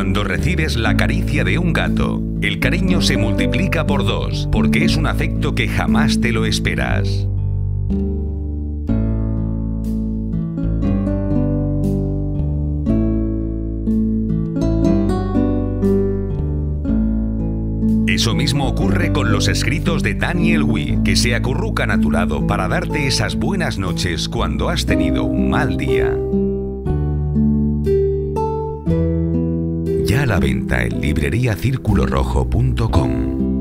cuando recibes la caricia de un gato. El cariño se multiplica por dos, porque es un afecto que jamás te lo esperas. Eso mismo ocurre con los escritos de Daniel Wee, que se acurrucan a tu lado para darte esas buenas noches cuando has tenido un mal día. A la venta en libreriacirculorrojo.com.